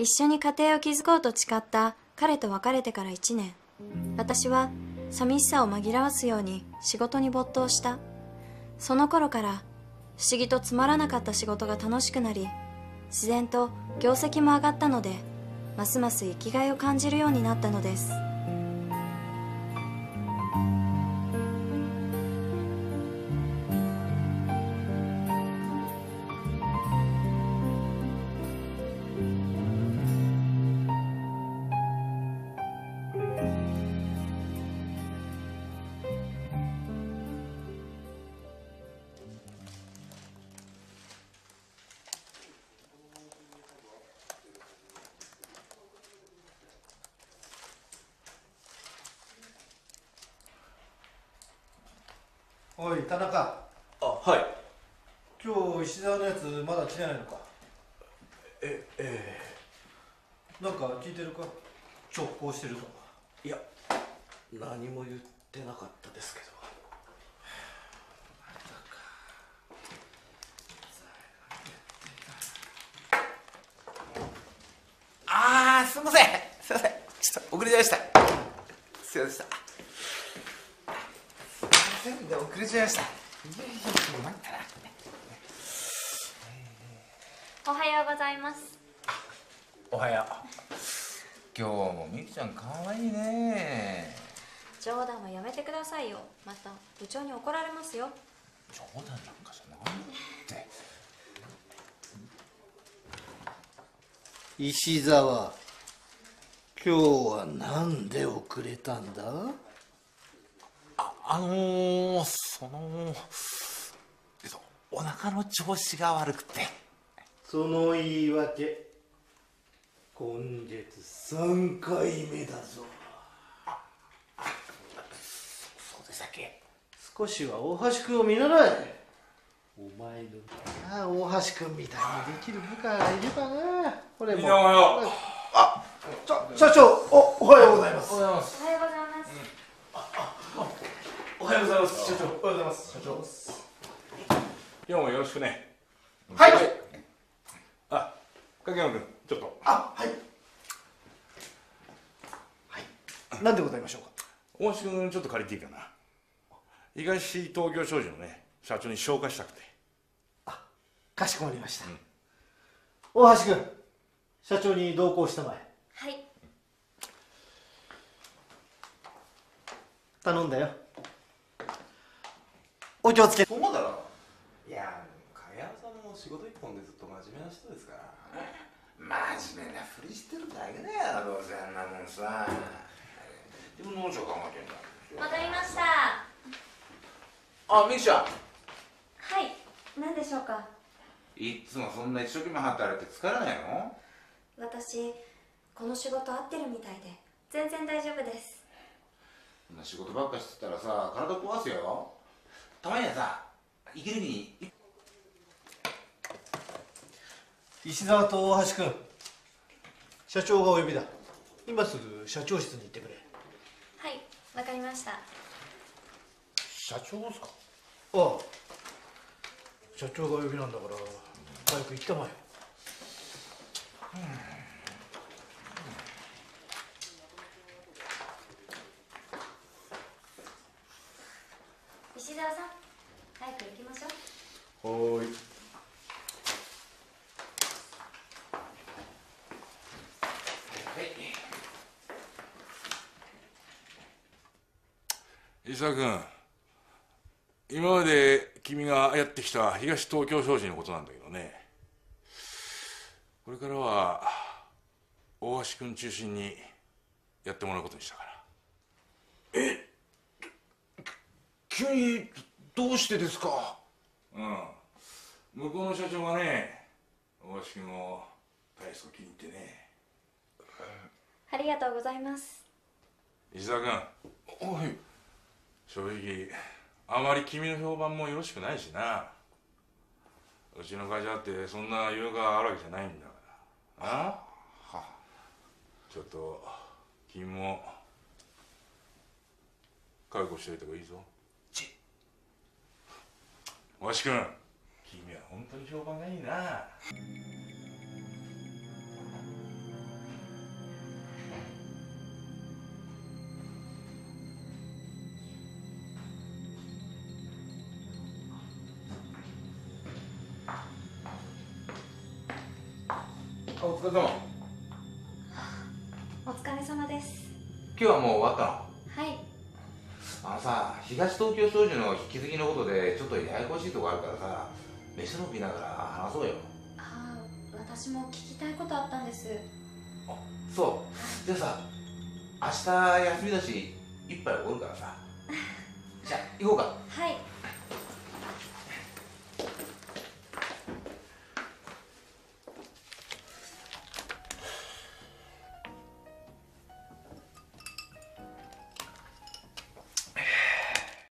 一緒に家庭を築こうと誓った彼と別れてから1年。私は寂しさを紛らわすように仕事に没頭した。その頃から不思議とつまらなかった仕事が楽しくなり自然と業績も上がったのでますます生きがいを感じるようになったのです。おい田中。あはい。今日石沢のやつまだ来てないのか？ええなんか聞いてるか？直行してるといや何も言ってなかったですけど。ああすいません。すいません。ちょっと遅れちゃいました。すいませんでしたすいません。で遅れちゃいました。おはようございます。おはよう。今日もみきちゃんかわいいね。冗談はやめてくださいよ。また部長に怒られますよ。冗談なんかじゃないって。石沢今日はなんで遅れたんだ？ああのー、そのえっとお腹の調子が悪くて。その言い訳今月3回目だぞ。そうでしたっけ？少しは大橋君を見習え。お前のああ大橋君みたいにできる部下がいればな。これも。あ社長おおはようございます。おはようございますようございます。社長。おはようございます。社長。今日もよろしくねはい。あ影山君ちょっと。あはい。はい。何でございましょうか？大橋君ちょっと借りていいかな。東東京商事のね社長に紹介したくて。かしこまりました、大橋君社長に同行したまえ。はい。頼んだよお気をつけ。そうだろ。いや影山さんも仕事一本でずっと真面目な人ですから。真面目なふりしてるだけだよどうせあんなもんさ。自分の文章考えてんだ。戻りました。あみきちゃんはい。何でしょうか？いっつもそんな一生懸命働いて疲れないの？私この仕事合ってるみたいで全然大丈夫です。そんな仕事ばっかしてたらさ体壊すよたまにはさ息抜きに。石沢と大橋君。社長がお呼びだ。今すぐ社長室に行ってくれ。はいわかりました。社長ですか？ああ。社長がお呼びなんだから早く行ったまえ石澤さん早く行きましょう。はーい。伊沢君今まで君がやってきた東東京商事のことなんだけどね。これからは大橋君中心にやってもらうことにしたから急にどうしてですか？うん。向こうの社長がね大橋君を大層気に入ってね。ありがとうございます。石澤君。おい。正直あまり君の評判もよろしくないしな。うちの会社だってそんな余裕があるわけじゃないんだ。からなちょっと君も覚悟しておいた方がいいぞわしくん。君は本当に評判がいいな。お疲れ様。お疲れ様です。今日はもう終わったの？あのさ東東京商事の引き継ぎのことでちょっとややこしいとこあるからさ飯飲みながら話そうよ。ああ私も聞きたいことあったんです。あそう。じゃあさ明日休みだし一杯おごるからさ。じゃあ行こうか。はい